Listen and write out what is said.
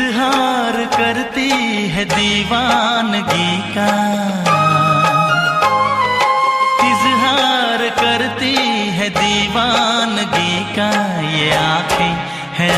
इजहार करती है दीवानगी का। इजहार करती है दीवानगी का। ये आँखें है